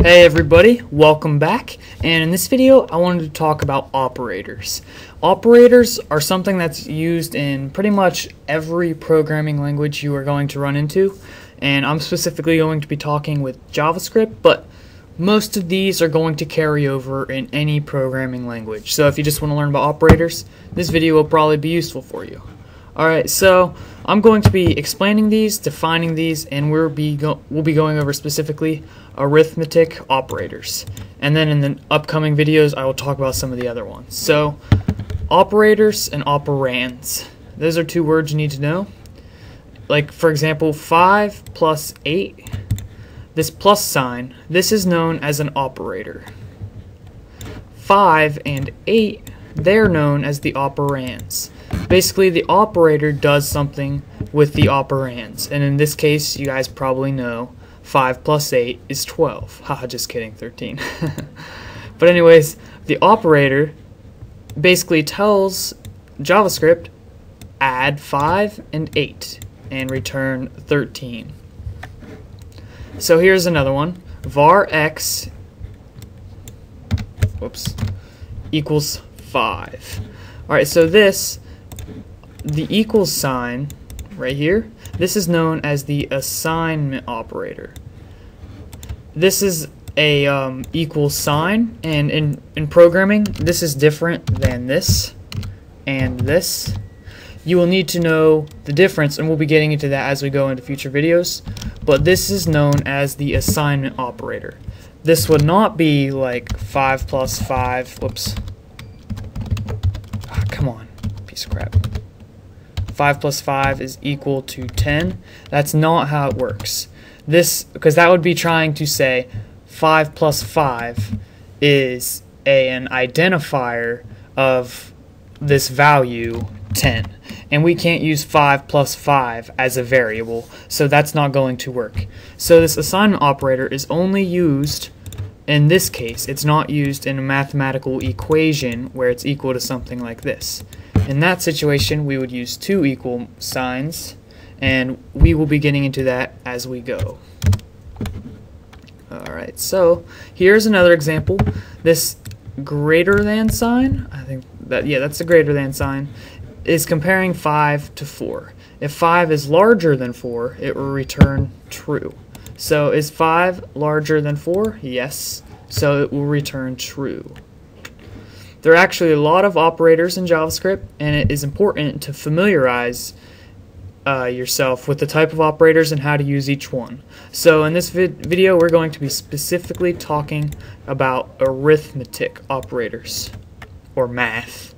Hey everybody, welcome back. And in this video, I wanted to talk about operators. Operators are something that's used in pretty much every programming language you are going to run into. And I'm specifically going to be talking with JavaScript, but most of these are going to carry over in any programming language. So if you just want to learn about operators, this video will probably be useful for you. Alright, so I'm going to be explaining these, defining these, and we'll be, we'll be going over specifically arithmetic operators. And then in the upcoming videos, I will talk about some of the other ones. So, operators and operands. Those are two words you need to know. Like, for example, 5 plus 8, this plus sign, this is known as an operator. 5 and 8, they're known as the operands. Basically, the operator does something with the operands, and in this case, you guys probably know 5 plus 8 is 12. Haha, just kidding, 13. but anyways, the operator basically tells JavaScript add 5 and 8 and return 13. So here's another one. var x whoops equals 5. Alright, so this the equals sign right here, this is known as the assignment operator. This is a um, equal sign, and in, in programming, this is different than this and this. You will need to know the difference, and we'll be getting into that as we go into future videos, but this is known as the assignment operator. This would not be like 5 plus 5, whoops. Oh, come on, piece of crap. 5 plus 5 is equal to 10. That's not how it works. This, because that would be trying to say 5 plus 5 is a, an identifier of this value 10. And we can't use 5 plus 5 as a variable, so that's not going to work. So this assignment operator is only used in this case. It's not used in a mathematical equation where it's equal to something like this. In that situation, we would use two equal signs, and we will be getting into that as we go. Alright, so here's another example. This greater than sign, I think that, yeah, that's a greater than sign, is comparing 5 to 4. If 5 is larger than 4, it will return true. So is 5 larger than 4? Yes. So it will return true. There are actually a lot of operators in JavaScript, and it is important to familiarize uh, yourself with the type of operators and how to use each one. So in this vid video, we're going to be specifically talking about arithmetic operators, or math,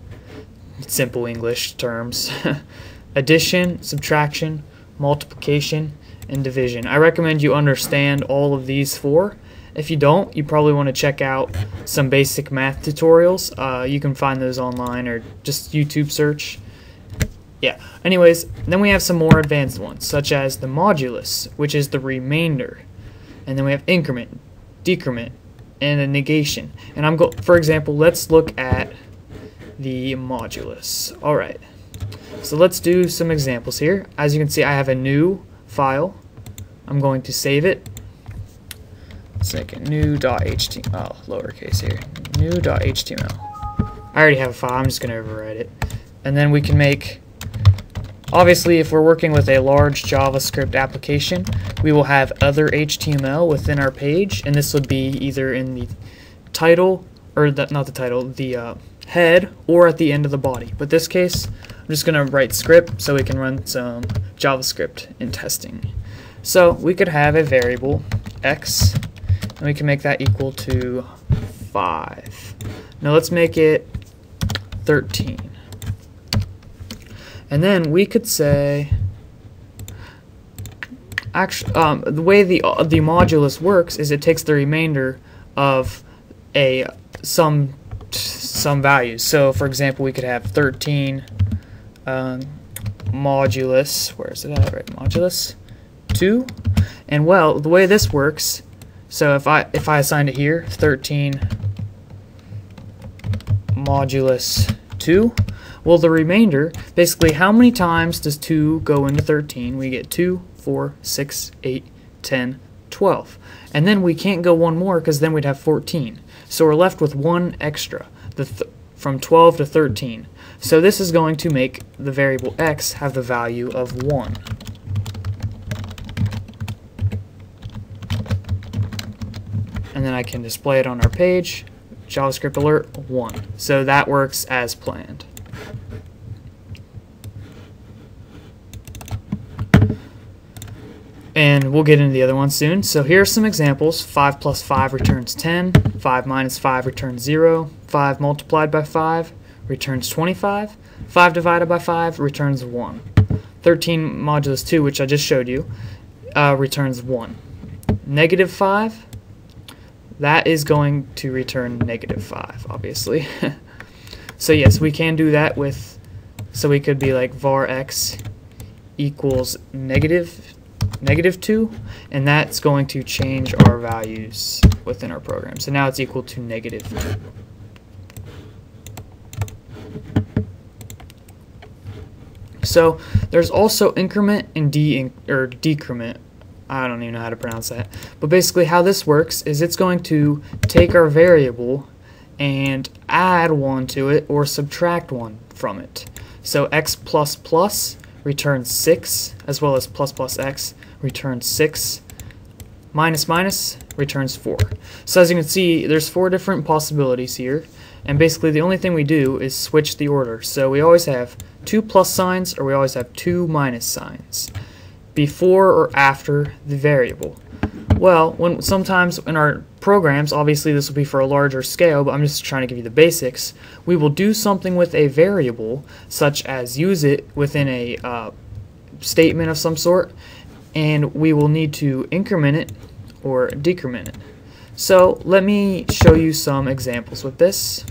simple English terms. Addition, subtraction, multiplication, and division. I recommend you understand all of these four if you don't, you probably want to check out some basic math tutorials. Uh, you can find those online or just YouTube search. Yeah, anyways, then we have some more advanced ones, such as the modulus, which is the remainder. And then we have increment, decrement, and a negation. And I'm go for example, let's look at the modulus. Alright, so let's do some examples here. As you can see, I have a new file. I'm going to save it second new.html oh, lowercase here. New.html I already have a file. I'm just gonna overwrite it. And then we can make obviously if we're working with a large JavaScript application we will have other HTML within our page and this would be either in the title or the, not the title the uh, head or at the end of the body. But this case I'm just gonna write script so we can run some JavaScript in testing. So we could have a variable x and we can make that equal to 5. Now let's make it 13. And then we could say, actually, um, the way the uh, the modulus works is it takes the remainder of a some some values. So, for example, we could have 13 um, modulus. Where is it at? Right, modulus two. And well, the way this works so if I if I assign it here, 13 modulus 2, well the remainder, basically how many times does 2 go into 13? We get 2, 4, 6, 8, 10, 12. And then we can't go one more because then we'd have 14. So we're left with one extra, the th from 12 to 13. So this is going to make the variable x have the value of 1. And then I can display it on our page, JavaScript alert 1. So that works as planned. And we'll get into the other one soon. So here are some examples. 5 plus 5 returns 10. 5 minus 5 returns 0. 5 multiplied by 5 returns 25. 5 divided by 5 returns 1. 13 modulus 2, which I just showed you, uh, returns 1. Negative 5, that is going to return negative 5, obviously. so yes, we can do that with, so we could be like var x equals negative negative 2, and that's going to change our values within our program. So now it's equal to negative 2. So there's also increment and de or decrement. I don't even know how to pronounce that. But basically how this works is it's going to take our variable and add one to it or subtract one from it. So x plus plus returns 6 as well as plus plus x returns 6. Minus minus returns 4. So as you can see, there's four different possibilities here. And basically the only thing we do is switch the order. So we always have two plus signs or we always have two minus signs before or after the variable. Well, when sometimes in our programs, obviously this will be for a larger scale, but I'm just trying to give you the basics, we will do something with a variable, such as use it within a uh, statement of some sort, and we will need to increment it or decrement it. So let me show you some examples with this.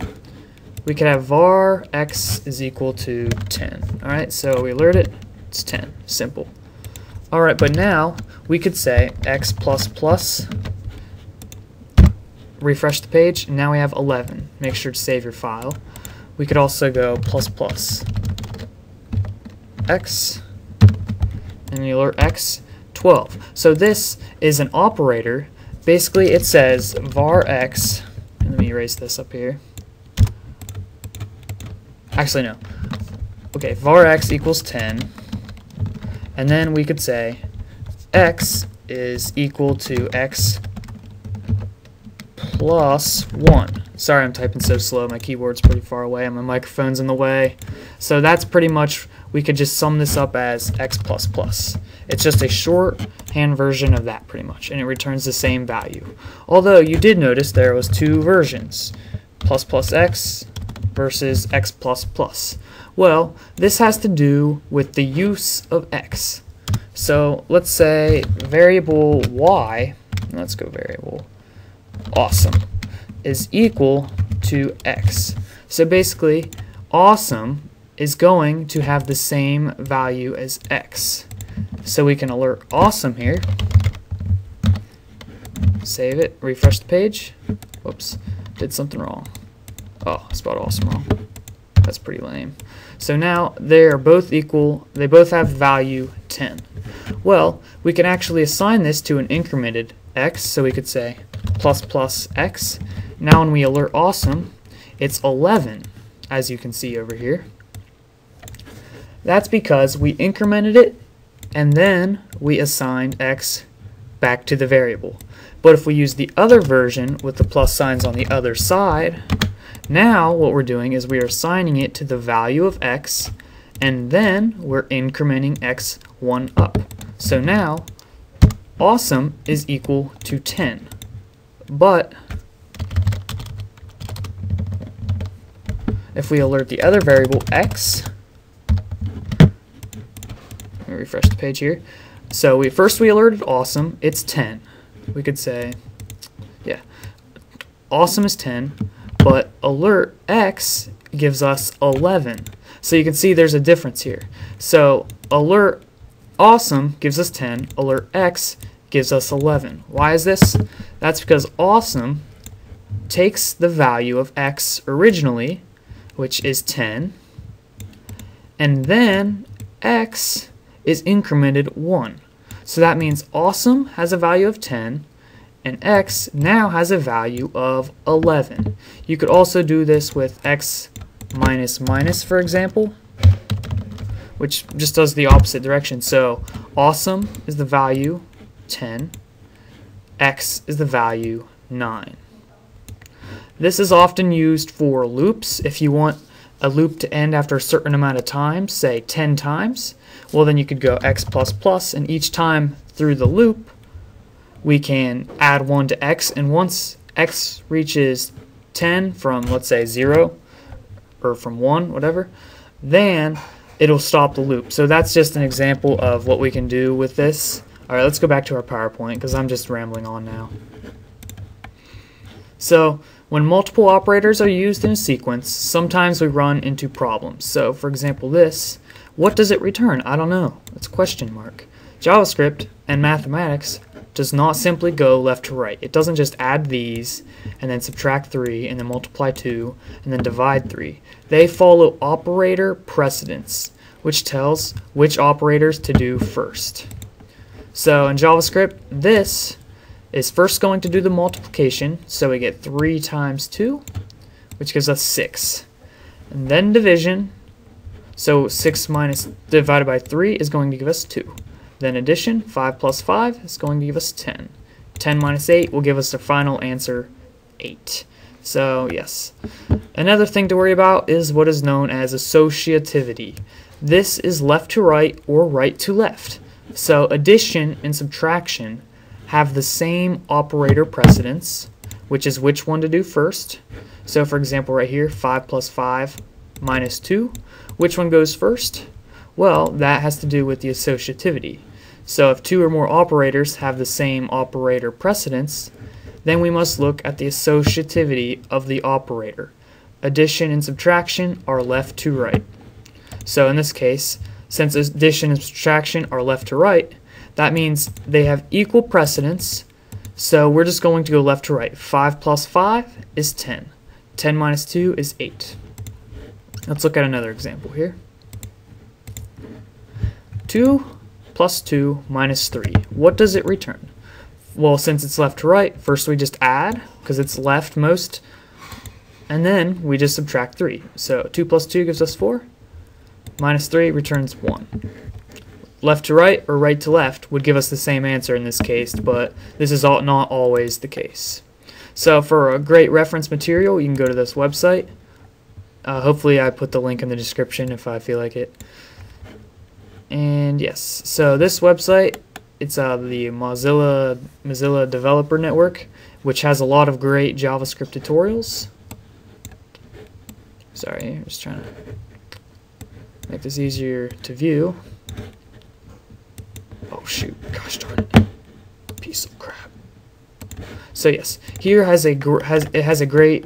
We could have var x is equal to 10. Alright, so we alert it, it's 10. Simple. Alright, but now we could say x plus plus, refresh the page, and now we have 11. Make sure to save your file. We could also go plus plus x, and the alert x 12. So this is an operator. Basically, it says var x, let me erase this up here. Actually, no. Okay, var x equals 10. And then we could say x is equal to x plus 1. Sorry I'm typing so slow, my keyboard's pretty far away and my microphone's in the way. So that's pretty much, we could just sum this up as x plus plus. It's just a shorthand version of that pretty much, and it returns the same value. Although you did notice there was two versions, plus plus x versus x plus plus. Well, this has to do with the use of x. So let's say variable y, let's go variable, awesome, is equal to x. So basically, awesome is going to have the same value as x. So we can alert awesome here. Save it, refresh the page. Whoops, did something wrong. Oh, I spelled awesome wrong. That's pretty lame. So now they are both equal, they both have value 10. Well, we can actually assign this to an incremented x, so we could say plus plus x. Now when we alert awesome, it's 11, as you can see over here. That's because we incremented it and then we assigned x back to the variable. But if we use the other version with the plus signs on the other side, now what we're doing is we are assigning it to the value of x and then we're incrementing x one up. So now awesome is equal to 10. But if we alert the other variable x, me refresh the page here. So we first we alerted awesome, it's 10. We could say, yeah, awesome is 10, but alert x gives us 11. So you can see there's a difference here. So alert awesome gives us 10, alert x gives us 11. Why is this? That's because awesome takes the value of x originally, which is 10, and then x is incremented 1. So that means awesome has a value of 10, and x now has a value of 11. You could also do this with x minus minus, for example, which just does the opposite direction. So awesome is the value 10, x is the value 9. This is often used for loops. If you want a loop to end after a certain amount of times, say 10 times, well then you could go x plus plus, and each time through the loop, we can add 1 to x, and once x reaches 10 from, let's say, 0, or from 1, whatever, then it'll stop the loop. So that's just an example of what we can do with this. Alright, let's go back to our PowerPoint, because I'm just rambling on now. So, when multiple operators are used in a sequence, sometimes we run into problems. So, for example, this, what does it return? I don't know. It's a question mark. JavaScript and mathematics does not simply go left to right. It doesn't just add these and then subtract 3 and then multiply 2 and then divide 3. They follow operator precedence, which tells which operators to do first. So in JavaScript, this is first going to do the multiplication, so we get 3 times 2, which gives us 6. And then division, so 6 minus divided by 3 is going to give us 2. Then addition, 5 plus 5 is going to give us 10. 10 minus 8 will give us the final answer, 8. So, yes. Another thing to worry about is what is known as associativity. This is left to right or right to left. So addition and subtraction have the same operator precedence, which is which one to do first. So for example right here, 5 plus 5 minus 2. Which one goes first? Well, that has to do with the associativity. So if two or more operators have the same operator precedence, then we must look at the associativity of the operator. Addition and subtraction are left to right. So in this case, since addition and subtraction are left to right, that means they have equal precedence, so we're just going to go left to right. 5 plus 5 is 10. 10 minus 2 is 8. Let's look at another example here. 2 plus 2 minus 3. What does it return? Well, since it's left to right, first we just add, because it's leftmost, and then we just subtract 3. So 2 plus 2 gives us 4, minus 3 returns 1 left to right or right to left would give us the same answer in this case, but this is all, not always the case. So for a great reference material, you can go to this website. Uh, hopefully I put the link in the description if I feel like it. And yes, so this website, it's uh, the Mozilla, Mozilla Developer Network, which has a lot of great JavaScript tutorials. Sorry, I'm just trying to make this easier to view. Oh shoot, gosh darn it. Piece of crap. So yes, here has a has it has a great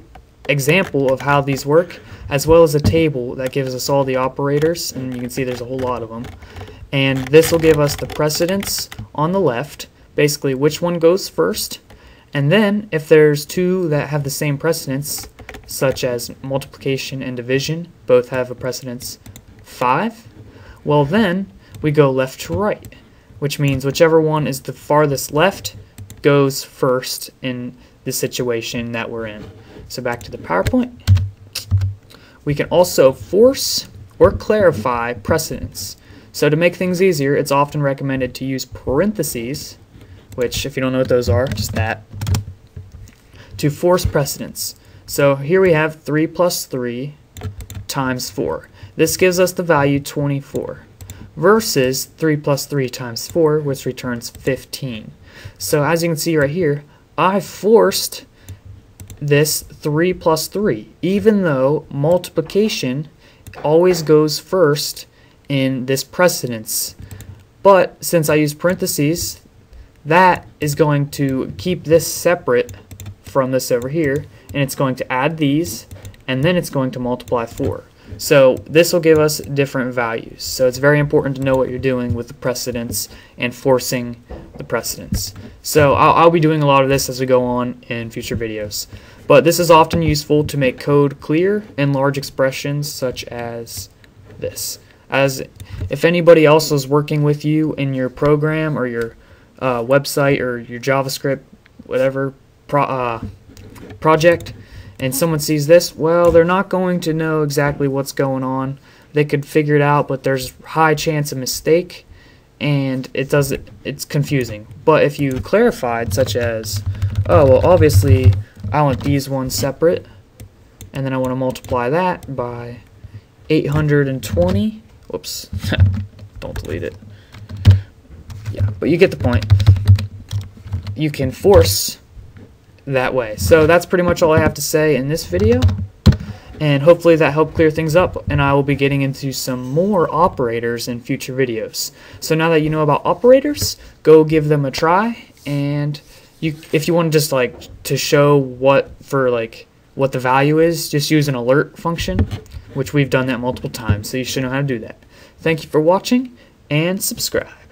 example of how these work, as well as a table that gives us all the operators, and you can see there's a whole lot of them. And this will give us the precedence on the left, basically which one goes first, and then if there's two that have the same precedence, such as multiplication and division, both have a precedence 5, well then we go left to right which means whichever one is the farthest left goes first in the situation that we're in. So back to the PowerPoint. We can also force or clarify precedence. So to make things easier, it's often recommended to use parentheses, which if you don't know what those are, just that, to force precedence. So here we have 3 plus 3 times 4. This gives us the value 24 versus 3 plus 3 times 4, which returns 15. So as you can see right here, I forced this 3 plus 3, even though multiplication always goes first in this precedence. But since I use parentheses, that is going to keep this separate from this over here, and it's going to add these, and then it's going to multiply 4. So this will give us different values. So it's very important to know what you're doing with the precedence and forcing the precedence. So I'll, I'll, be doing a lot of this as we go on in future videos. But this is often useful to make code clear in large expressions such as this. As if anybody else is working with you in your program or your uh, website or your JavaScript whatever pro, uh, project and someone sees this, well, they're not going to know exactly what's going on. They could figure it out, but there's high chance of mistake and it does it it's confusing. But if you clarified such as, oh, well, obviously I want these ones separate and then I want to multiply that by 820. Whoops. Don't delete it. Yeah, but you get the point. You can force that way. So that's pretty much all I have to say in this video. And hopefully that helped clear things up and I will be getting into some more operators in future videos. So now that you know about operators, go give them a try and you if you want to just like to show what for like what the value is, just use an alert function, which we've done that multiple times, so you should know how to do that. Thank you for watching and subscribe.